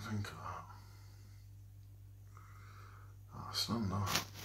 think of that. Oh, stand up.